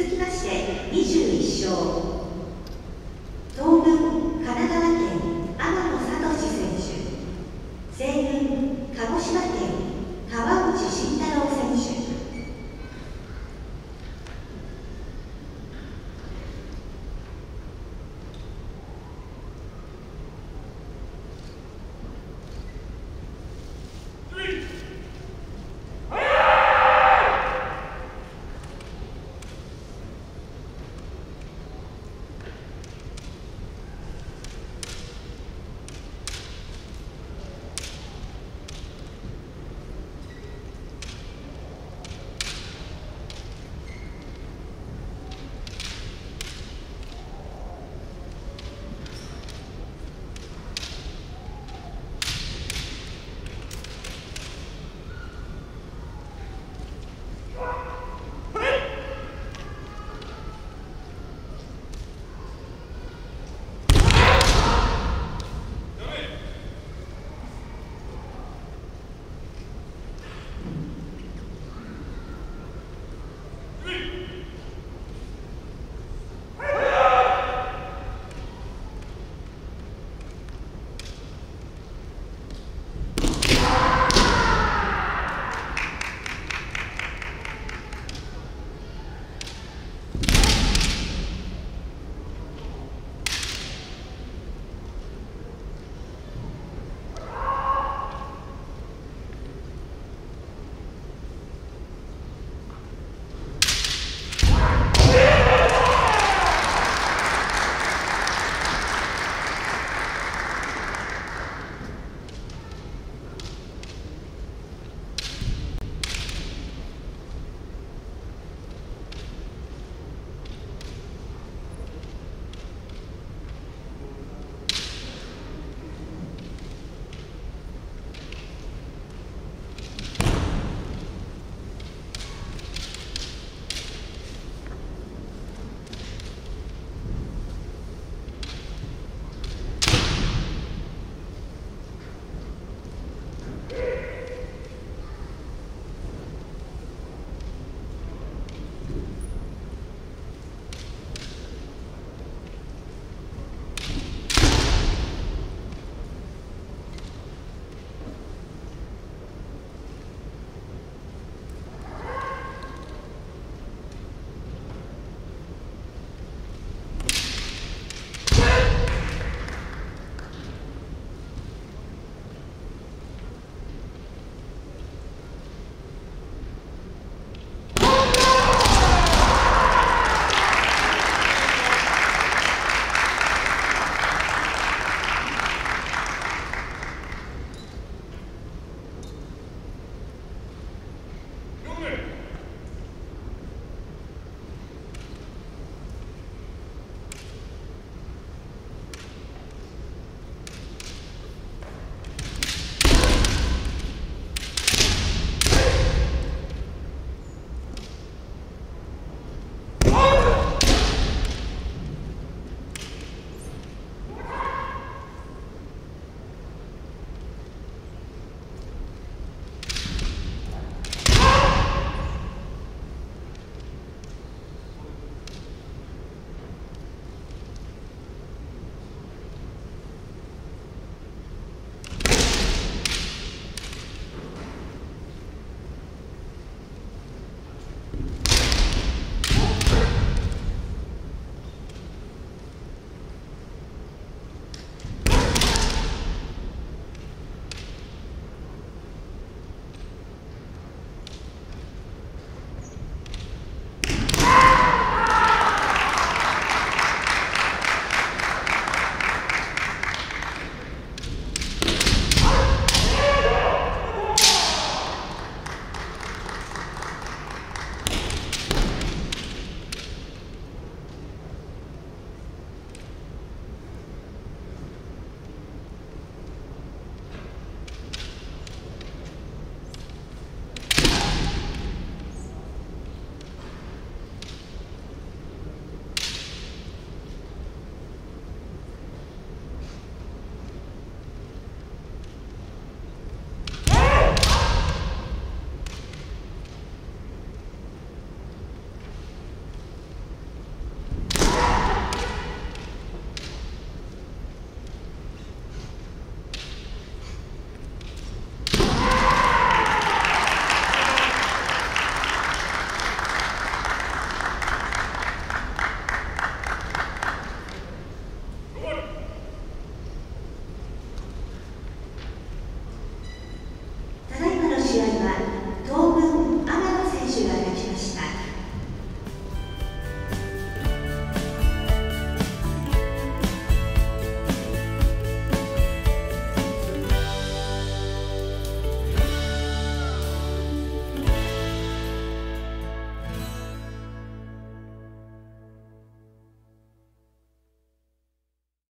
続きまして21勝。東軍神奈川県天野聡選手。西軍鹿児島県